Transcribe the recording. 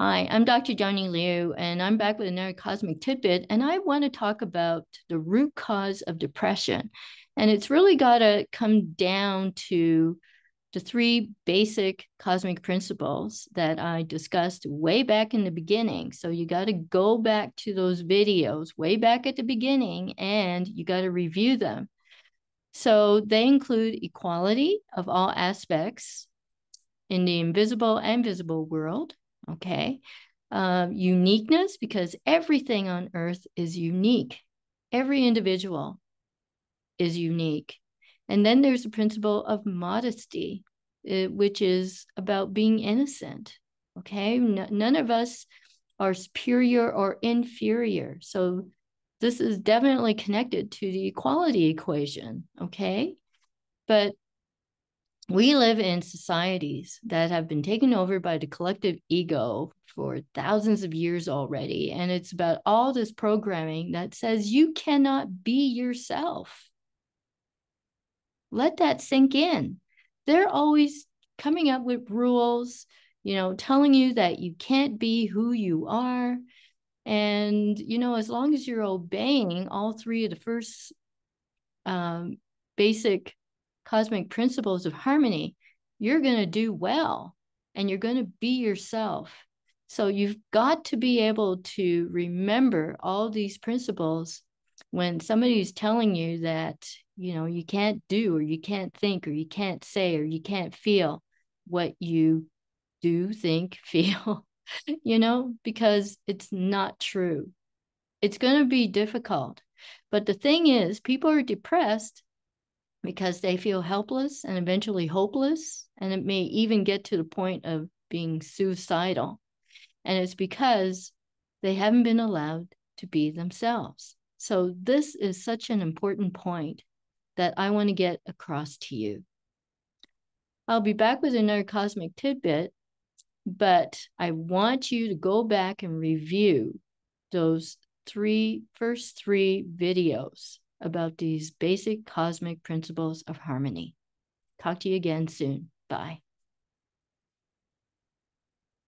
Hi, I'm Dr. Joanny Liu, and I'm back with another cosmic tidbit. And I want to talk about the root cause of depression. And it's really got to come down to the three basic cosmic principles that I discussed way back in the beginning. So you got to go back to those videos way back at the beginning and you got to review them. So they include equality of all aspects in the invisible and visible world okay? Um, uniqueness, because everything on earth is unique. Every individual is unique. And then there's the principle of modesty, uh, which is about being innocent. Okay. N- none of us are superior or inferior. So this is definitely connected to the equality equation. Okay. But we live in societies that have been taken over by the collective ego for thousands of years already. And it's about all this programming that says you cannot be yourself. Let that sink in. They're always coming up with rules, you know, telling you that you can't be who you are. And, you know, as long as you're obeying all three of the first um, basic cosmic principles of harmony, you're going to do well and you're going to be yourself. So you've got to be able to remember all these principles when somebody's telling you that, you know, you can't do or you can't think or you can't say or you can't feel what you do think, feel, you know, because it's not true. It's going to be difficult. But the thing is, people are depressed because they feel helpless and eventually hopeless. And it may even get to the point of being suicidal. And it's because they haven't been allowed to be themselves. So, this is such an important point that I want to get across to you. I'll be back with another cosmic tidbit, but I want you to go back and review those three first three videos about these basic cosmic principles of harmony. Talk to you again soon. Bye.